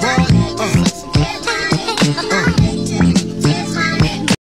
boy. Uh, uh, uh.